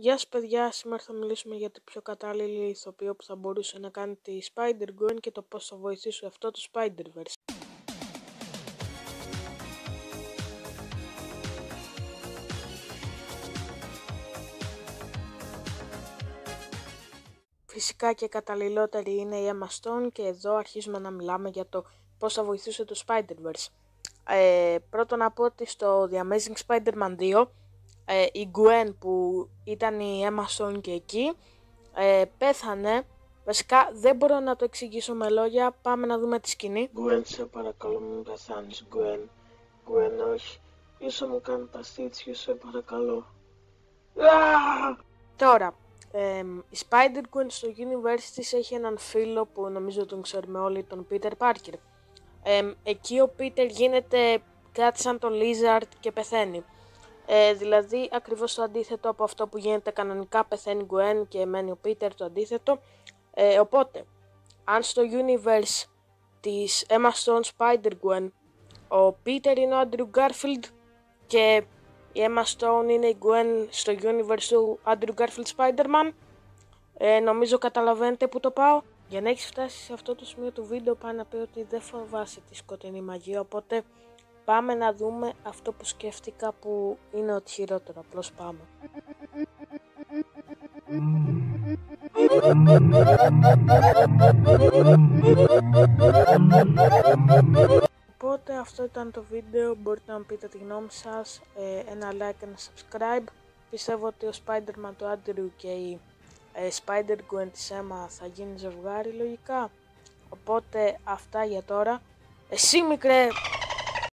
Γεια σας παιδιά, σήμερα θα μιλήσουμε για την πιο κατάλληλη ηθοποιό που θα μπορούσε να κάνει τη Spider-Gwen και το πώς θα βοηθήσει αυτό το Spider-Verse. Φυσικά και καταλληλότερη είναι η Emma Stone και εδώ αρχίζουμε να μιλάμε για το πώς θα βοηθούσε το Spider-Verse. Ε, πρώτον να πω ότι στο The Amazing Spider-Man 2 ε, η Gwen που ήταν η Emma Stone και εκεί ε, πέθανε. Βασικά δεν μπορώ να το εξηγήσω με λόγια. Πάμε να δούμε τη σκηνή. Gwen, σε παρακαλώ μην πεθάνεις, Gwen. Gwen, όχι. Ίσο μου κάνει παστίτσιο, σε παρακαλώ. Τώρα, ε, η Spider-Gwen στο universe της έχει έναν φίλο που νομίζω τον ξέρουμε όλοι, τον Peter Parker. Ε, εκεί ο Peter γίνεται κάτι σαν τον Lizard και πεθαίνει. Ε, δηλαδή ακριβώς το αντίθετο από αυτό που γίνεται κανονικά πεθαίνει Gwen και μένει ο Peter το αντίθετο. Ε, οπότε, αν στο universe της Emma Stone Spider-Gwen ο Peter είναι ο Andrew Garfield και η Emma Stone είναι η Gwen στο universe του Andrew Garfield Spider-Man ε, νομίζω καταλαβαίνετε που το πάω. Για να έχεις φτάσει σε αυτό το σημείο του βίντεο πάει να πει ότι δεν φοβάσαι τη σκοτεινή μαγεία οπότε πάμε να δούμε αυτό που σκέφτηκα που είναι ότι χειρότερο. Απλώς πάμε. Οπότε αυτό ήταν το βίντεο, μπορείτε να μου πείτε τη γνώμη σας, ε, ένα like, ένα subscribe. Πιστεύω ότι ο Spider-Man του Andrew και η ε, Spider-Gwen της Emma θα γίνει ζευγάρι λογικά. Οπότε αυτά για τώρα. Εσύ μικρέ